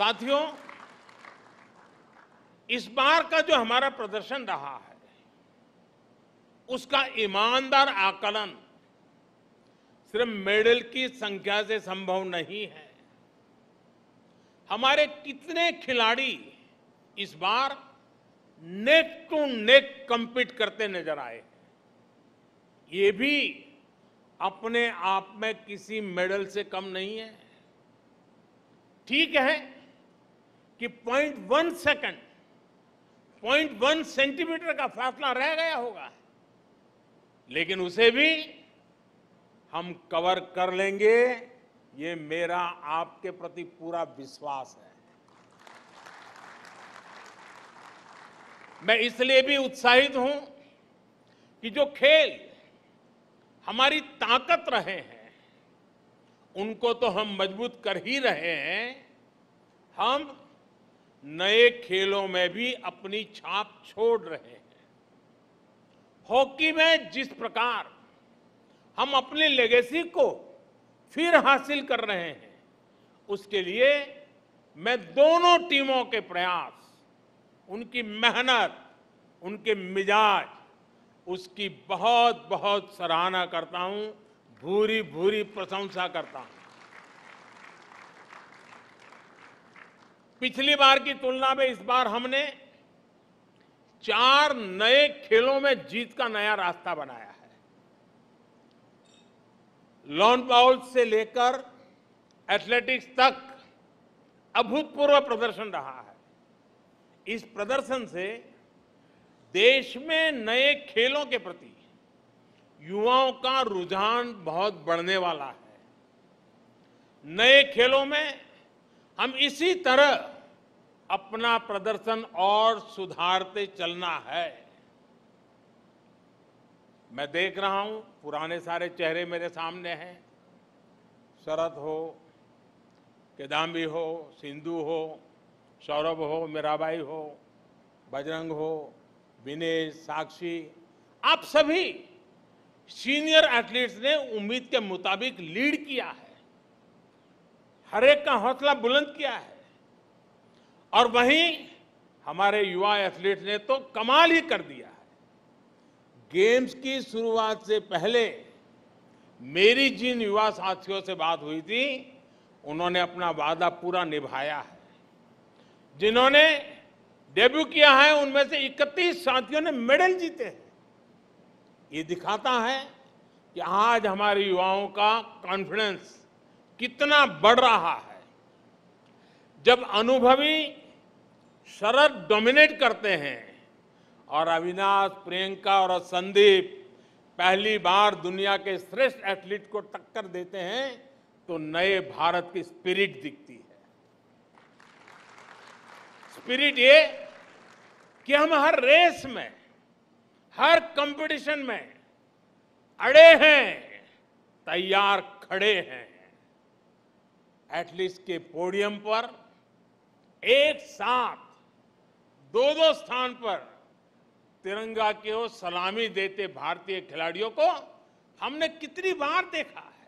साथियों, इस बार का जो हमारा प्रदर्शन रहा है, उसका ईमानदार आकलन सिर्फ़ मेडल की संख्या से संभव नहीं है। हमारे कितने खिलाड़ी इस बार नेक टू नेक compete करते नज़र आए ये भी अपने आप में किसी मेडल से कम नहीं है। ठीक है कि point one second point one centimetre का फासला रह गया होगा। लेकिन उसे भी हम कवर कर लेंगे। ये मेरा आपके प्रति पूरा विश्वास है। मैं इसलिए भी उत्साहित हूँ कि जो खेल हमारी ताकत रहे हैं, उनको तो हम मज़बूत कर ही रहे हैं। हम नए खेलों में भी अपनी छाप छोड़ रहे हैं। हॉकी में जिस प्रकार हम अपनी लेगेसी को फिर हासिल कर रहे हैं, उसके लिए मैं दोनों टीमों के प्रयास, उनकी मेहनत, उनके मिजाज, उसकी बहुत बहुत सराहना करता हूँ भूरी भूरी प्रशंसा करता हूँ। पिछली बार की तुलना में इस बार हमने चार नए खेलों में जीत का नया रास्ता बनाया है। लॉन बाउल से लेकर एथलेटिक्स तक अभूतपूर्व प्रदर्शन रहा है। इस प्रदर्शन से देश में नए खेलों के प्रति युवाओं का रुझान बहुत बढ़ने वाला है। नए खेलों में हम इसी तरह अपना प्रदर्शन और सुधारते चलना है। मैं देख रहा हूँ, पुराने सारे चेहरे मेरे सामने हैं। शरद हो केदाम्बी हो, सिंधु हो, सौरभ हो, मीराबाई हो, बजरंग हो, विनेश, साक्षी, आप सभी सीनियर एथलीट्स ने उम्मीद के मुताबिक लीड किया है। हर एक का हौसला बुलंद किया है। और वहीं हमारे युवा एथलीट ने तो कमाल ही कर दिया है। गेम्स की शुरुआत से पहले मेरी जिन युवा साथियों से बात हुई थी, उन्होंने अपना वादा पूरा निभाया है। जिन्होंने डेब्यू किया है, उनमें से 31 साथियों ने मेडल जीते हैं। ये दिखाता है कि आज हमारे युवाओं का कॉन्फिडेंस कितना बढ़ रहा है। जब अनुभवी शरद डोमिनेट करते हैं और अविनाश, प्रियंका और संदीप पहली बार दुनिया के श्रेष्ठ एथलीट को टक्कर देते हैं तो नए भारत की स्पिरिट दिखती है। स्पिरिट ये कि हम हर रेस में, हर कंपटीशन में अड़े हैं, तैयार खड़े हैं। एटलीस्ट के पोडियम पर, एक साथ, दो दो स्थान पर तिरंगा की ओर सलामी देते भारतीय खिलाड़ियों को हमने कितनी बार देखा है।